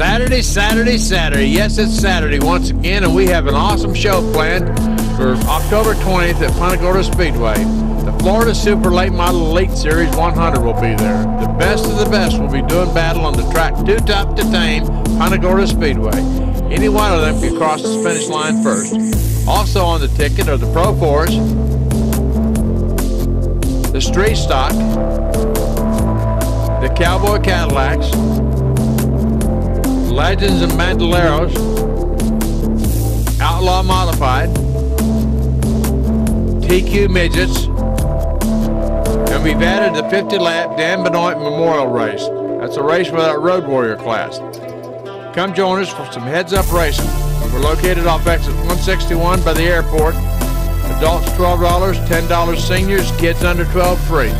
Saturday, Saturday, Saturday. Yes, it's Saturday once again, and we have an awesome show planned for October 20th at Punta Gorda Speedway. The Florida Super Late Model Elite Series 100 will be there. The best of the best will be doing battle on the track Too Tough to Tame, Punta Gorda Speedway. Any one of them can cross the finish line first. Also on the ticket are the Pro Fours, the Street Stock, the Cowboy Cadillacs, Legends and Bandoleros, Outlaw Modified, TQ Midgets, and we've added the 50 lap Dan Benoit Memorial Race. That's a race without Road Warrior class. Come join us for some heads up racing. We're located off exit 161 by the airport. Adults $12, $10 seniors, kids under 12 free.